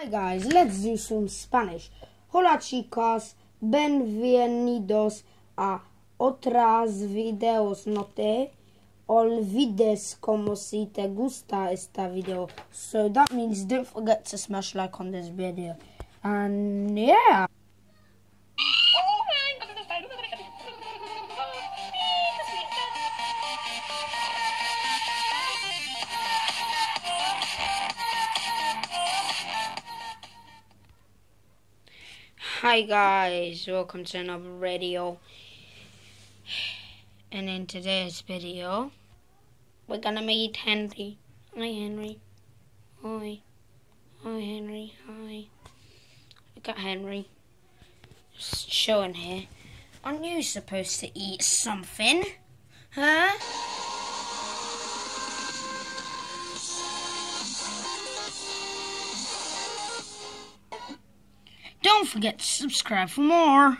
Hi guys, let's do some Spanish. Hola chicas, bienvenidos a otras videos. No te olvides como si te gusta esta video. So that means don't forget to smash like on this video. And yeah. Hi guys, welcome to another radio. And in today's video, we're gonna meet Henry. Hi Henry. Hi. Hi Henry. Hi. Look at Henry. Just chilling here. Aren't you supposed to eat something? Huh? Don't forget to subscribe for more.